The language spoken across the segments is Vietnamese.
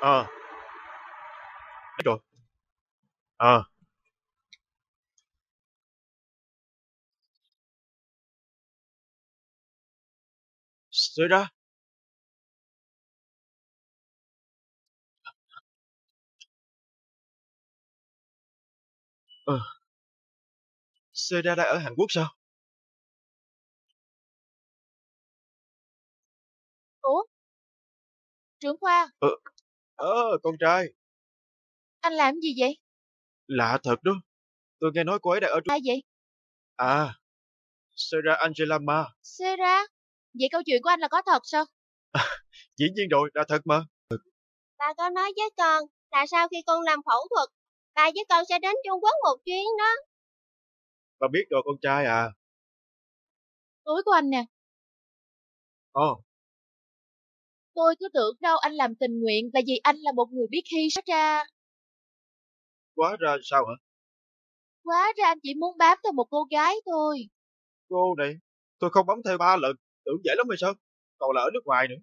Ờ. Rồi. Ờ. Sera. Ờ. Sera đang ở Hàn Quốc sao? Ủa? Trưởng khoa, Ờ, ờ, con trai, anh làm gì vậy? lạ thật đó. Tôi nghe nói cô ấy đang ở Trung... Ai vậy? À, Sarah Angela Ma. Sarah? Vậy câu chuyện của anh là có thật sao? Dĩ nhiên rồi, là thật mà. Bà có nói với con là sau khi con làm phẫu thuật, bà với con sẽ đến Trung Quốc một chuyến đó. Bà biết rồi con trai à. Túi của anh nè, Ồ, tôi cứ tưởng đâu anh làm tình nguyện là vì anh là một người biết hy sinh ra. quá ra sao hả? Hóa ra anh chỉ muốn bám theo một cô gái thôi. Cô này, tôi không bấm theo ba lần. Tưởng dễ lắm hay sao? Còn là ở nước ngoài nữa.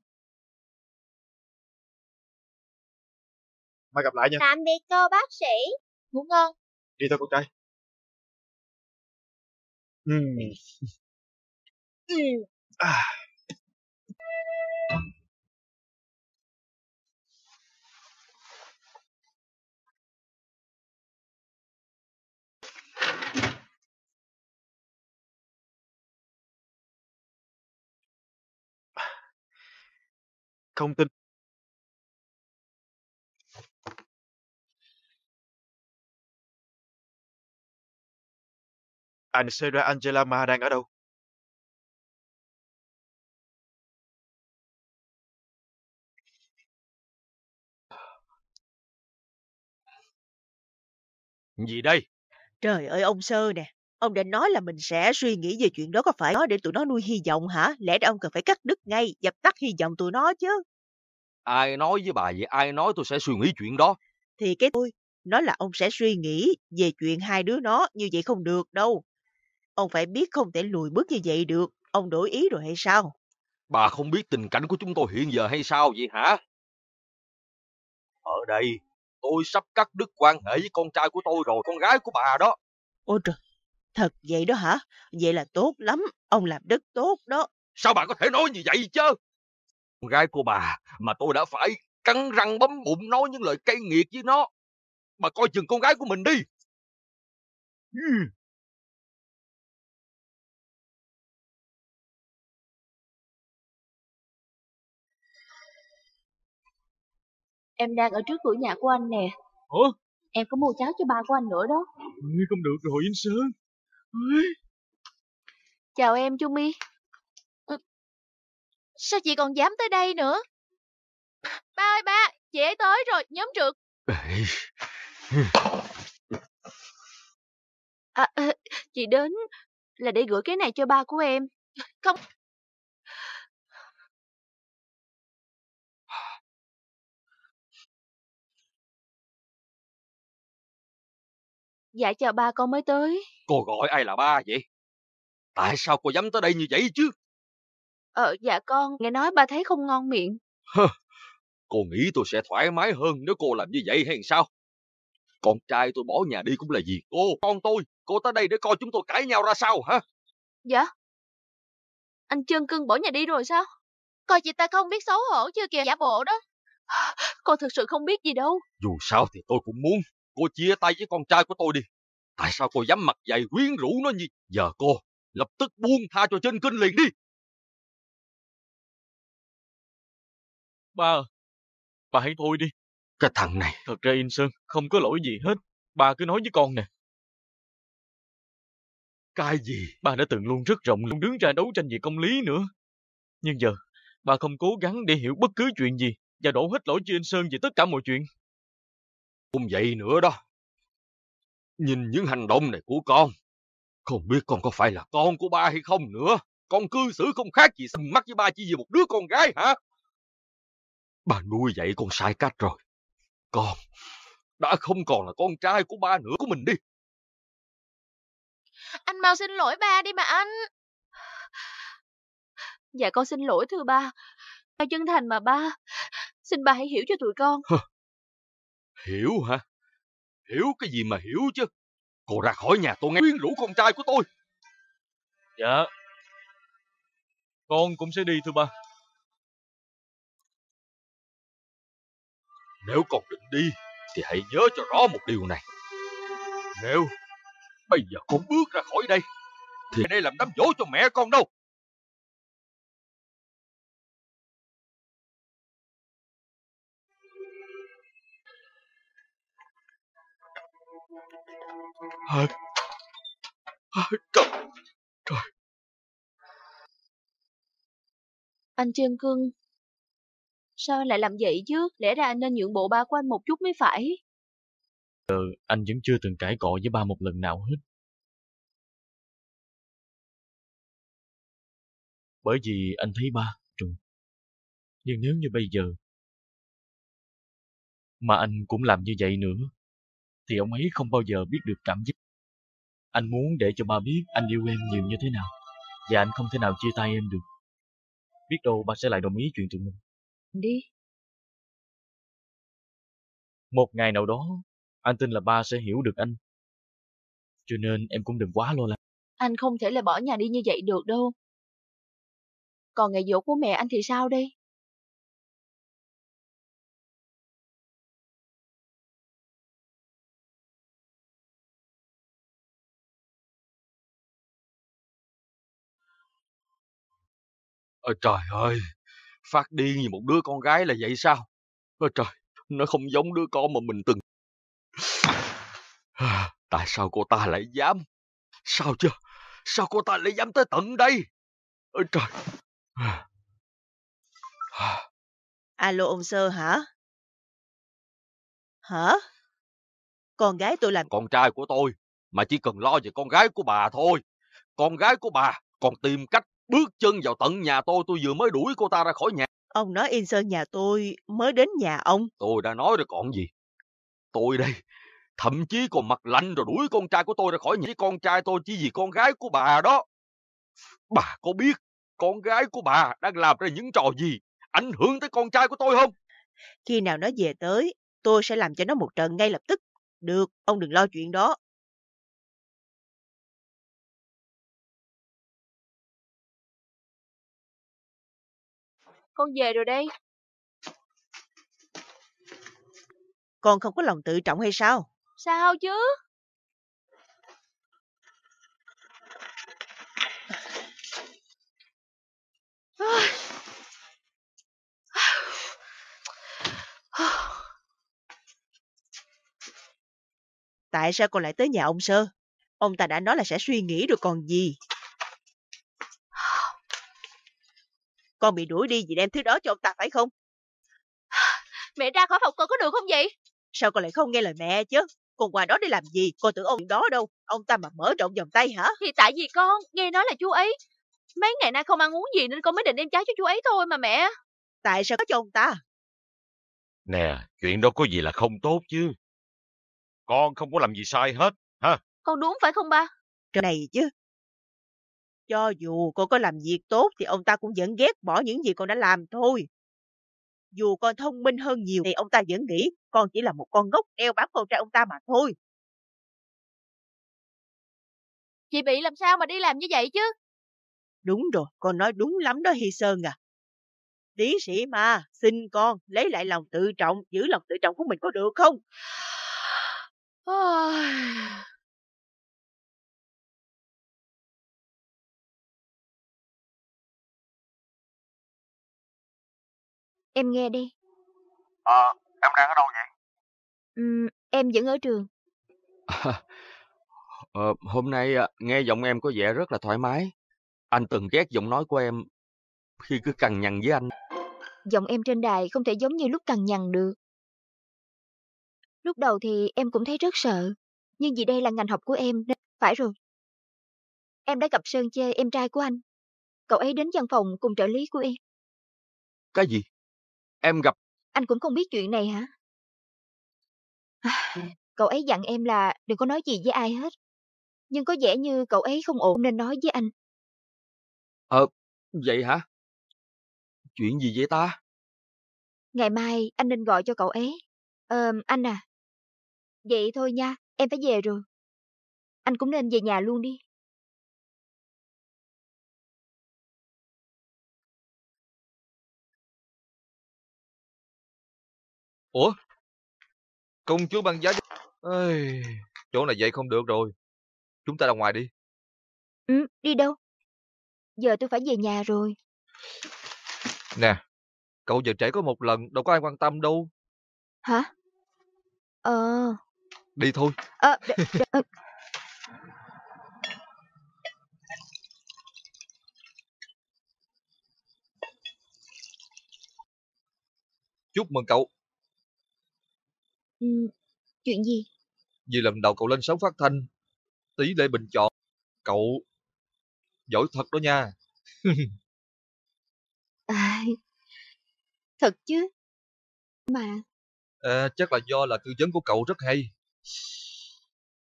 Mai gặp lại nha. Tạm biệt cô bác sĩ. Ngủ ngon. Đi thôi con trai. Ừm. À. Không tin. Anh Sarah Angela Ma đang ở đâu? Gì đây? Trời ơi ông Sơ nè, ông đã nói là mình sẽ suy nghĩ về chuyện đó có phải đó để tụi nó nuôi hy vọng hả? Lẽ ra ông cần phải cắt đứt ngay, dập tắt hy vọng tụi nó chứ. Ai nói với bà vậy? Ai nói tôi sẽ suy nghĩ chuyện đó? Thì cái tôi, nó là ông sẽ suy nghĩ về chuyện hai đứa nó, như vậy không được đâu. Ông phải biết không thể lùi bước như vậy được, ông đổi ý rồi hay sao? Bà không biết tình cảnh của chúng tôi hiện giờ hay sao vậy hả? Ở đây, tôi sắp cắt đứt quan hệ với con trai của tôi rồi, con gái của bà đó. Ôi trời, thật vậy đó hả? Vậy là tốt lắm, ông làm rất tốt đó. Sao bà có thể nói như vậy chứ? Con gái của bà mà tôi đã phải cắn răng bấm bụng nói những lời cay nghiệt với nó. Bà coi chừng con gái của mình đi. Ừ. Em đang ở trước cửa nhà của anh nè. Ủa? Em có mua cháo cho ba của anh nữa đó. Không được rồi Yên Sơn. Chào em My. Ừ. Sao chị còn dám tới đây nữa? Ba ơi ba, chị ấy tới rồi, nhóm trượt. À, ờ, chị đến là để gửi cái này cho ba của em. Không. Dạ chào ba con mới tới. Cô gọi ai là ba vậy? Tại sao cô dám tới đây như vậy chứ? Ờ dạ con, nghe nói ba thấy không ngon miệng. Cô nghĩ tôi sẽ thoải mái hơn nếu cô làm như vậy hay sao? Con trai tôi bỏ nhà đi cũng là vì cô, con tôi. Cô tới đây để coi chúng tôi cãi nhau ra sao hả? Dạ? Anh chân cưng bỏ nhà đi rồi sao? Coi chị ta không biết xấu hổ chưa kìa giả bộ đó. Con thực sự không biết gì đâu. Dù sao thì tôi cũng muốn cô chia tay với con trai của tôi đi. Tại sao cô dám mặt dày quyến rũ nó như... Giờ cô lập tức buông tha cho trên kinh liền đi. Ba, ba hãy thôi đi. Cái thằng này, Thật ra Yên Sơn không có lỗi gì hết. Ba cứ nói với con nè. cái gì? Ba đã từng luôn rất rộng luôn đứng ra đấu tranh về công lý nữa. Nhưng giờ, ba không cố gắng để hiểu bất cứ chuyện gì và đổ hết lỗi cho Yên Sơn về tất cả mọi chuyện. Không vậy nữa đó. Nhìn những hành động này của con. Không biết con có phải là con của ba hay không nữa. Con cư xử không khác gì sầm mắt với ba chỉ vì một đứa con gái hả? Ba nuôi dạy con sai cách rồi. Con đã không còn là con trai của ba nữa của mình đi. Anh mau xin lỗi ba đi mà anh. Dạ con xin lỗi thưa ba. Ba chân thành mà ba. Xin ba hãy hiểu cho tụi con. Hiểu hả? Hiểu cái gì mà hiểu chứ? Cô ra khỏi nhà tôi nghe quyến rũ con trai của tôi. Dạ. Con cũng sẽ đi thưa ba. Nếu con định đi, thì hãy nhớ cho rõ một điều này. Nếu bây giờ con bước ra khỏi đây, thì đây làm đám dỗ cho mẹ con đâu. À, à, trời, trời. Anh Trân Cưng, sao anh lại làm vậy chứ? Lẽ ra anh nên nhượng bộ ba của anh một chút mới phải. Anh vẫn chưa từng cãi cọ với ba một lần nào hết. Bởi vì anh thấy ba trùng. Nhưng nếu như bây giờ mà anh cũng làm như vậy nữa, thì ông ấy không bao giờ biết được cảm giác. Anh muốn để cho ba biết anh yêu em nhiều như thế nào, và anh không thể nào chia tay em được. Biết đâu ba sẽ lại đồng ý chuyện tụi mình. Đi. Một ngày nào đó, anh tin là ba sẽ hiểu được anh. Cho nên em cũng đừng quá lo lắng. Anh không thể là bỏ nhà đi như vậy được đâu. Còn ngày dỗ của mẹ anh thì sao đây? Ôi trời ơi, phát điên như một đứa con gái là vậy sao? Ôi trời, nó không giống đứa con mà mình từng... Tại sao cô ta lại dám? Sao chứ? Sao cô ta lại dám tới tận đây? Ôi trời. Alo ông Sơ hả? Hả? Con gái tôi làm... Con trai của tôi, mà chỉ cần lo về con gái của bà thôi. Con gái của bà còn tìm cách bước chân vào tận nhà tôi, tôi vừa mới đuổi cô ta ra khỏi nhà. Ông nói Yên Sơn nhà tôi mới đến nhà ông. Tôi đã nói rồi còn gì. Tôi đây, thậm chí còn mặt lạnh rồi đuổi con trai của tôi ra khỏi nhà. Con trai tôi chỉ vì con gái của bà đó. Bà có biết con gái của bà đang làm ra những trò gì ảnh hưởng tới con trai của tôi không? Khi nào nó về tới, tôi sẽ làm cho nó một trận ngay lập tức. Được, ông đừng lo chuyện đó. Con về rồi đây. Con không có lòng tự trọng hay sao? Sao chứ? Tại sao con lại tới nhà ông Sơ? Ông ta đã nói là sẽ suy nghĩ rồi còn gì. Con bị đuổi đi vì đem thứ đó cho ông ta phải không? Mẹ ra khỏi phòng con có được không vậy? Sao con lại không nghe lời mẹ chứ? Con qua đó để làm gì? Con tưởng ông đó đâu. Ông ta mà mở rộng vòng tay hả? Thì tại vì con nghe nói là chú ấy mấy ngày nay không ăn uống gì nên con mới định đem trái cho chú ấy thôi mà mẹ. Tại sao có cho ông ta? Nè, chuyện đó có gì là không tốt chứ. Con không có làm gì sai hết, ha? Con đúng phải không ba? Trời này chứ. Cho dù con có làm việc tốt thì ông ta cũng vẫn ghét bỏ những gì con đã làm thôi. Dù con thông minh hơn nhiều thì ông ta vẫn nghĩ con chỉ là một con ngốc đeo bám con trai ông ta mà thôi. Chị bị làm sao mà đi làm như vậy chứ? Đúng rồi, con nói đúng lắm đó Hy Sơn à. Tiến sĩ mà, xin con lấy lại lòng tự trọng, giữ lòng tự trọng của mình có được không? Em nghe đi. Ờ, em đang ở đâu vậy? Ừm, em vẫn ở trường. Ờ, hôm nay à, nghe giọng em có vẻ rất là thoải mái. Anh từng ghét giọng nói của em khi cứ cằn nhằn với anh. Giọng em trên đài không thể giống như lúc cằn nhằn được. Lúc đầu thì em cũng thấy rất sợ, nhưng vì đây là ngành học của em nên... Phải rồi. Em đã gặp Sơn Chê, em trai của anh. Cậu ấy đến văn phòng cùng trợ lý của em. Cái gì? Em gặp... Anh cũng không biết chuyện này hả? Cậu ấy dặn em là đừng có nói gì với ai hết. Nhưng có vẻ như cậu ấy không ổn nên nói với anh. Ờ, vậy hả? Chuyện gì vậy ta? Ngày mai anh nên gọi cho cậu ấy. Ờ, anh à. Vậy thôi nha, em phải về rồi. Anh cũng nên về nhà luôn đi. Ủa? Công chúa băng giá... Ây, chỗ này vậy không được rồi. Chúng ta ra ngoài đi. Ừ, đi đâu? Giờ tôi phải về nhà rồi. Nè, cậu giờ trễ có một lần, đâu có ai quan tâm đâu. Hả? Ờ... Đi thôi. Ờ, đ- đ- ờ, Chúc mừng cậu. Chuyện gì? Vì lần đầu cậu lên sóng phát thanh, tỷ lệ bình chọn. Cậu giỏi thật đó nha. À, thật chứ. Mà, À, chắc là do là tư vấn của cậu rất hay.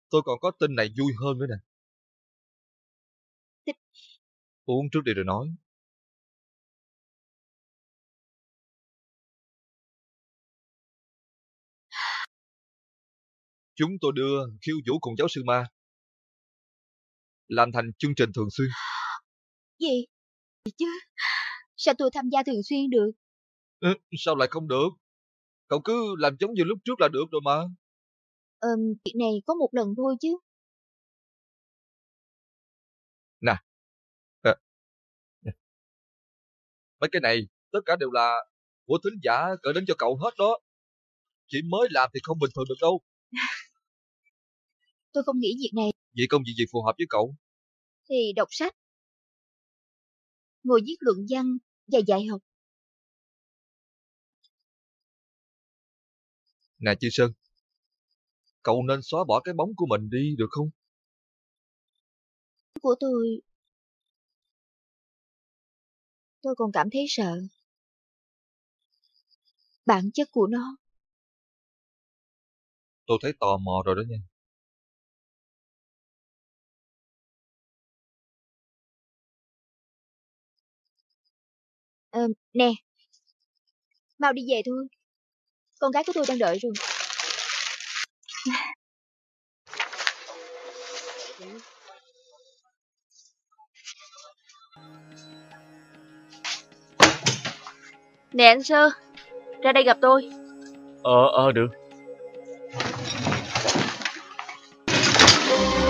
Tôi còn có tin này vui hơn nữa nè. Uống trước đi rồi nói. Chúng tôi đưa khiêu vũ cùng giáo sư ma làm thành chương trình thường xuyên. gì? Gì chứ? Sao tôi tham gia thường xuyên được? Ừ, sao lại không được? Cậu cứ làm giống như lúc trước là được rồi mà. Ờm, chuyện này có một lần thôi chứ. Mấy cái này tất cả đều là của thính giả gửi đến cho cậu hết đó. Chỉ mới làm thì không bình thường được đâu. Tôi không nghĩ việc này Vậy công việc gì phù hợp với cậu? thì đọc sách. Ngồi viết luận văn và dạy học. Nè Chi Sơn, cậu nên xóa bỏ cái bóng của mình đi được không? Của tôi... Tôi còn cảm thấy sợ. Bản chất của nó Tôi thấy tò mò rồi đó nha. Ờ, nè, mau đi về thôi. Con gái của tôi đang đợi rồi. Nè anh Sơ, ra đây gặp tôi. Ờ, ờ, được.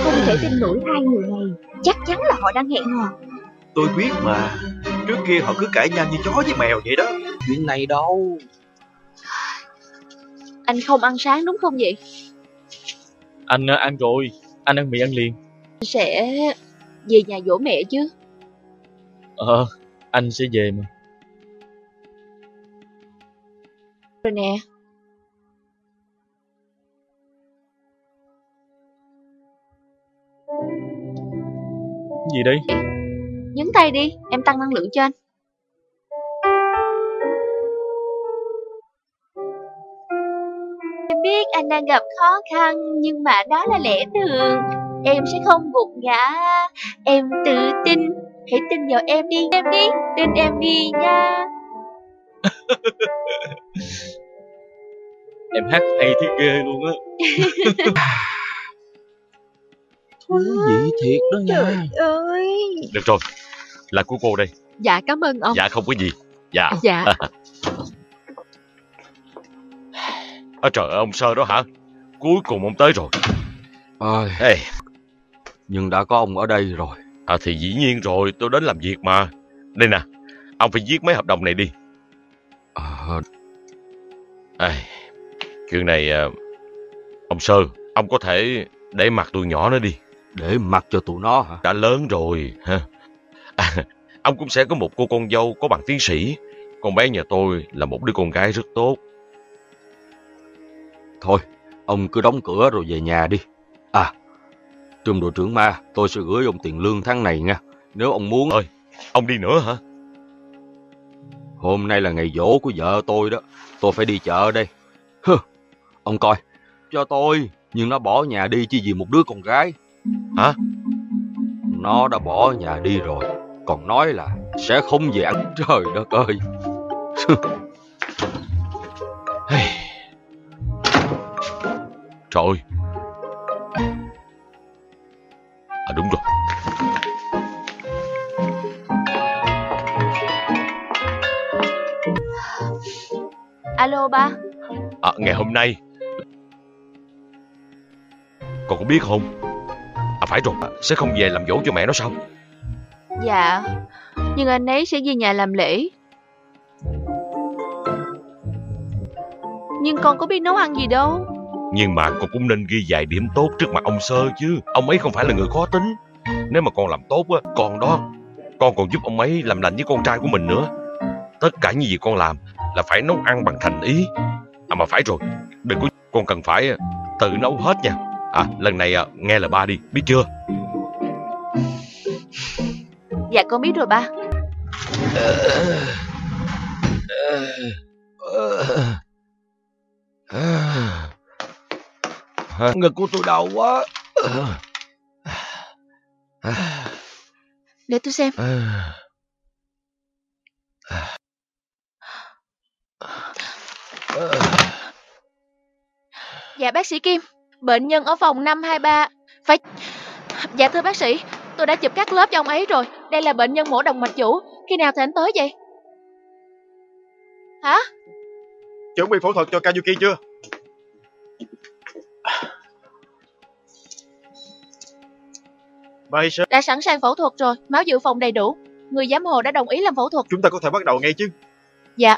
Không thể tin nổi hai người này. Chắc chắn là họ đang hẹn hò. Tôi biết mà Trước kia họ cứ cãi nhau như chó với mèo vậy đó Chuyện này đâu Anh không ăn sáng đúng không vậy? Anh ờ, ăn rồi, anh ăn mì ăn liền. Sẽ về nhà dỗ mẹ chứ. Ờ, anh sẽ về mà. Rồi nè, Gì đây? Nhấn tay đi, em tăng năng lượng cho anh. Em biết anh đang gặp khó khăn, nhưng mà đó là lẽ thường. Em sẽ không gục ngã. Em tự tin, hãy tin vào em đi, em đi, tin em đi nha. Em hát hay thiết ghê luôn á. Thú vị thiệt đó Trời nha ơi! Được rồi, là của cô đây. Dạ cảm ơn ông. Dạ không có gì. Dạ. Dạ. Ơ trời ơi, ông Sơ đó hả? Cuối cùng ông tới rồi. Ôi, Ê, nhưng đã có ông ở đây rồi. à, thì dĩ nhiên rồi, tôi đến làm việc mà. Đây nè, ông phải viết mấy hợp đồng này đi. Ờ, Ê, chuyện này, à, ông Sơ, ông có thể để mặt tụi nhỏ nó đi. để mặc cho tụi nó hả? Đã lớn rồi, ha. À, ông cũng sẽ có một cô con dâu có bằng tiến sĩ. Con bé nhà tôi là một đứa con gái rất tốt. Thôi, ông cứ đóng cửa rồi về nhà đi. À, trùm đội trưởng ma, tôi sẽ gửi ông tiền lương tháng này nha. Nếu ông muốn, Ơi. Ông đi nữa hả? hôm nay là ngày dỗ của vợ tôi đó. Tôi phải đi chợ đây. Hừ, ông coi, cho tôi, nhưng nó bỏ nhà đi chỉ vì một đứa con gái. Hả? Nó đã bỏ nhà đi rồi, còn nói là sẽ không về ăn. Trời đất ơi! Trời. Ơi À đúng rồi. Alo ba, à, Ngày hôm nay. Con có biết không? À phải rồi. Sẽ không về làm dỗ cho mẹ nó sao dạ, nhưng anh ấy sẽ về nhà làm lễ. Nhưng con có biết nấu ăn gì đâu. Nhưng mà con cũng nên ghi vài điểm tốt trước mặt ông Sơ chứ. Ông ấy không phải là người khó tính. Nếu mà con làm tốt á Con đó Con còn giúp ông ấy làm lành với con trai của mình nữa. Tất cả những gì con làm Là phải nấu ăn bằng thành ý. À mà phải rồi Đừng có Con cần phải à, tự nấu hết nha. À lần này à, nghe lời ba đi Biết chưa? Dạ con biết rồi ba. Ngực của tôi đau quá. Để tôi xem. Dạ bác sĩ Kim, bệnh nhân ở phòng 523. Phải... Dạ thưa bác sĩ, tôi đã chụp các lớp cho ông ấy rồi. Đây là bệnh nhân mổ động mạch chủ. Khi nào thì anh tới vậy? Hả? Chuẩn bị phẫu thuật cho Kayuki chưa? Đã sẵn sàng phẫu thuật rồi, máu dự phòng đầy đủ. Người giám hộ đã đồng ý làm phẫu thuật. chúng ta có thể bắt đầu ngay chứ? Dạ.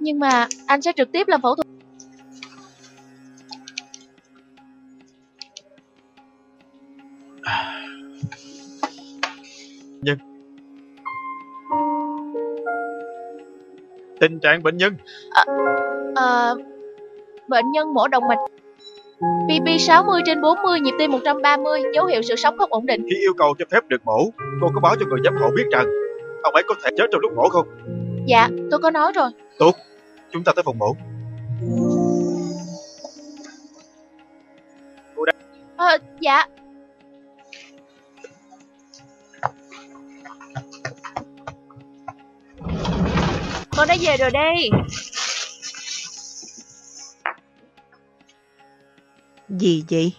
Nhưng mà anh sẽ trực tiếp làm phẫu thuật. Tình trạng bệnh nhân Ờ, bệnh nhân mổ động mạch PP 60 trên 40, nhịp tim 130, dấu hiệu sự sống không ổn định. khi yêu cầu cho phép được mổ, cô có báo cho người giám hộ biết rằng ông ấy có thể chết trong lúc mổ không? Dạ, tôi có nói rồi. Chúng ta tới phòng mổ. Ờ, dạ. Con đã về rồi đây. Gì vậy?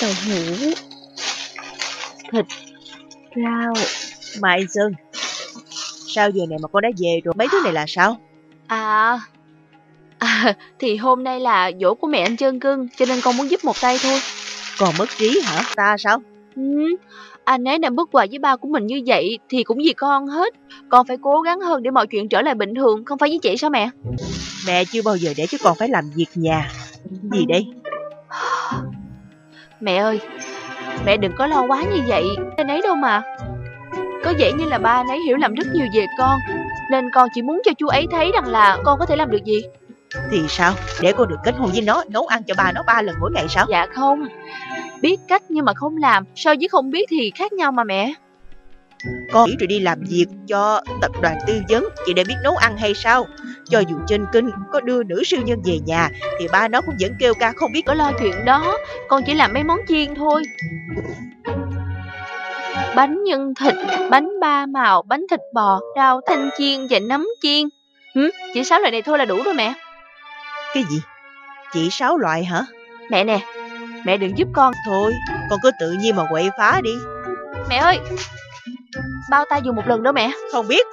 Tàu hũ, thịt, rau. Mai Sơn. Sao giờ này mà con đã về rồi? Mấy thứ này là sao? À, à, thì hôm nay là dỗ của mẹ anh Trơn Cưng, cho nên con muốn giúp một tay thôi. Còn mất trí hả? Ta sao? Ừ, anh ấy đã bất hòa với ba của mình như vậy thì cũng vì con hết. Con phải cố gắng hơn để mọi chuyện trở lại bình thường, không phải với chị sao mẹ? Mẹ chưa bao giờ để cho con phải làm việc nhà. Gì đây? Mẹ ơi, mẹ đừng có lo quá như vậy, anh ấy đâu mà. Có vẻ như là ba anh ấy hiểu lầm rất nhiều về con, nên con chỉ muốn cho chú ấy thấy rằng là con có thể làm được gì. Thì sao? Để con được kết hôn với nó, nấu ăn cho ba nó ba lần mỗi ngày sao? Dạ không, biết cách nhưng mà không làm, so với không biết thì khác nhau mà mẹ. Con nghĩ rồi đi làm việc cho tập đoàn tư vấn chỉ để biết nấu ăn hay sao? Cho dù trên kinh có đưa nữ siêu nhân về nhà thì ba nó cũng vẫn kêu ca không biết Có lo chuyện đó, con chỉ làm mấy món chiên thôi. Bánh nhân thịt, bánh ba màu, bánh thịt bò, rau thanh chiên và nấm chiên. Hử? Chỉ sáu loại này thôi là đủ rồi mẹ. cái gì? Chỉ sáu loại hả? Mẹ nè, mẹ đừng giúp con. Thôi, con cứ tự nhiên mà quậy phá đi. Mẹ ơi, bao tay dùng một lần đó mẹ. Không biết.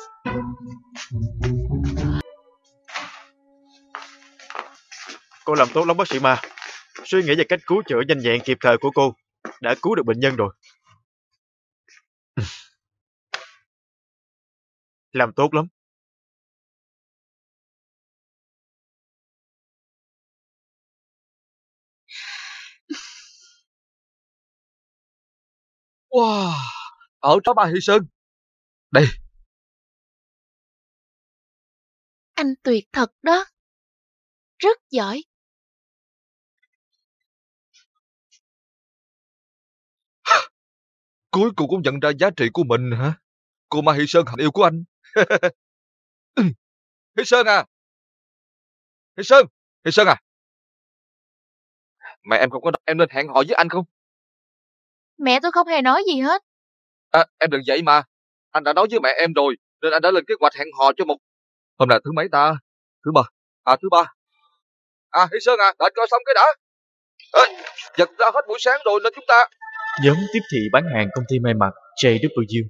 Cô làm tốt lắm bác sĩ Ma. Suy nghĩ về cách cứu chữa nhanh nhẹn kịp thời của cô đã cứu được bệnh nhân rồi. Làm tốt lắm. Wow, ở đó ba Hy Sơn. Đây, Anh tuyệt thật đó. Rất giỏi. cuối cùng cũng nhận ra giá trị của mình hả? Cô Ma Hy Sơn hạnh yêu của anh. Hy Sơn à! Hy Sơn! Hy Sơn à! Mẹ em không có em nên hẹn hò với anh không? Mẹ tôi không hề nói gì hết. À, em đừng vậy mà. Anh đã nói với mẹ em rồi, nên anh đã lên kế hoạch hẹn hò cho một Hôm nay thứ mấy ta? Thứ ba. À thứ ba. À Hy Sơn à, đợi coi xong cái đã. À, giật ra hết buổi sáng rồi nên chúng ta... Nhóm tiếp thị bán hàng công ty may mặc JW.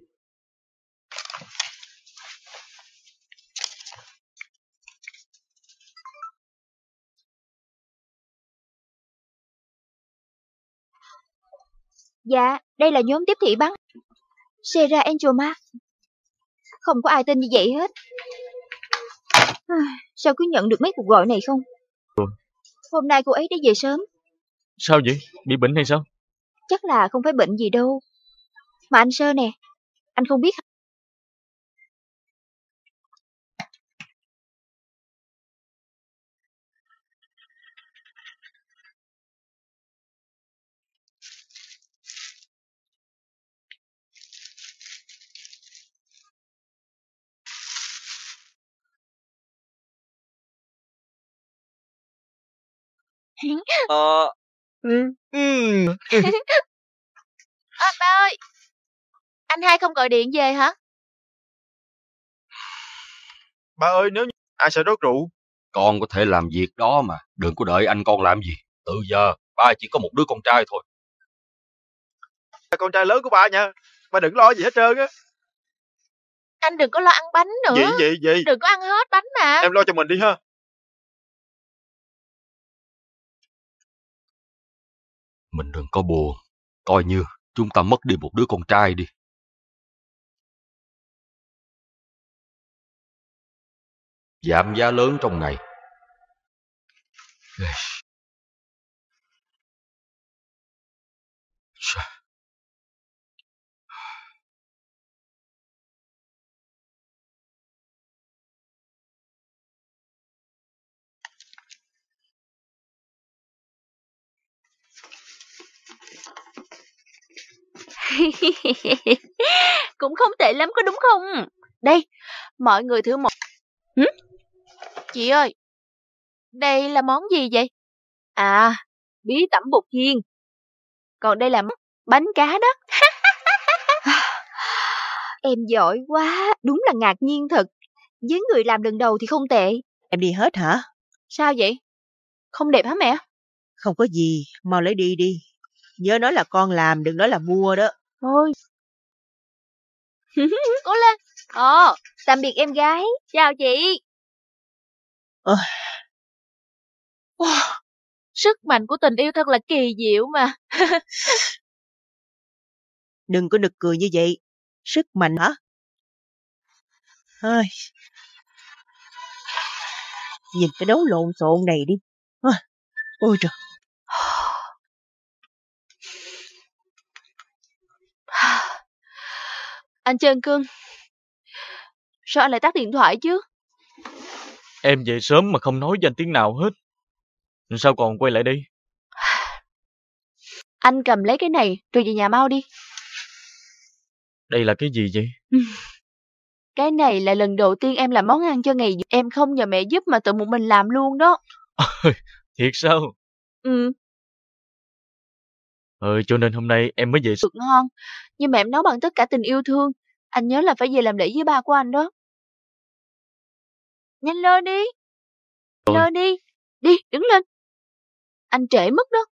Dạ, đây là nhóm tiếp thị bán. Sarah Angel Mark. Không có ai tên như vậy hết. Sao cứ nhận được mấy cuộc gọi này không? Hôm nay cô ấy đã về sớm. Sao vậy? Bị bệnh hay sao? Chắc là không phải bệnh gì đâu. Mà anh Sơ nè, anh không biết Ờ... Ừ. ừm, À, ba ơi, anh hai không gọi điện về hả? Ba ơi, nếu như ai sẽ rót rượu? Con có thể làm việc đó mà, đừng có đợi anh con làm gì. Từ giờ, ba chỉ có một đứa con trai thôi. Là con trai lớn của ba nha. Ba đừng lo gì hết trơn á. Anh đừng có lo ăn bánh nữa. Gì, gì, gì? Đừng có ăn hết bánh mà. Em lo cho mình đi ha. Mình đừng có buồn, coi như chúng ta mất đi một đứa con trai đi. Giảm giá lớn trong ngày. Ê. Cũng không tệ lắm có đúng không? Đây, mọi người thử một... Hử? Chị ơi, đây là món gì vậy? À, bí tẩm bột chiên. Còn đây là bánh cá đó. em giỏi quá, đúng là ngạc nhiên thật. Với người làm lần đầu thì không tệ. Em đi hết hả? Sao vậy? Không đẹp hả mẹ? Không có gì, mau lấy đi đi. Nhớ nói là con làm, đừng nói là mua đó. Thôi. Cố lên. Ờ, Tạm biệt em gái. chào chị. Wow, Sức mạnh của tình yêu thật là kỳ diệu mà. Đừng có nực cười như vậy. Sức mạnh hả? Hơi. Nhìn cái đấu lộn xộn này đi. Ôi, Ôi trời. Anh Trân Cương. Sao anh lại tắt điện thoại chứ? Em về sớm mà không nói danh tiếng nào hết. Sao còn quay lại đây? Anh cầm lấy cái này rồi về nhà mau đi. Đây là cái gì vậy? Cái này là lần đầu tiên em làm món ăn cho ngày em không nhờ mẹ giúp mà tự một mình làm luôn đó. Thiệt sao? Ừ, Ừ, cho nên hôm nay em mới về cực ngon. Nhưng mà em nấu bằng tất cả tình yêu thương. Anh nhớ là phải về làm lễ với ba của anh đó. Nhanh lên đi. Rồi. Lên đi. Đi, đứng lên. Anh trễ mất đó.